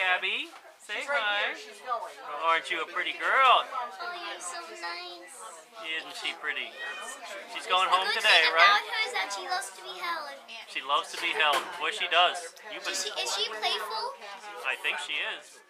Abbie. Say She's hi. Right She's going. Aren't you a pretty girl? Oh, you're so nice. Isn't she pretty? She's going home the good today, thing right? about her is that she loves to be held. She loves to be held. Boy, she does. You've been, Is she, is she playful? I think she is.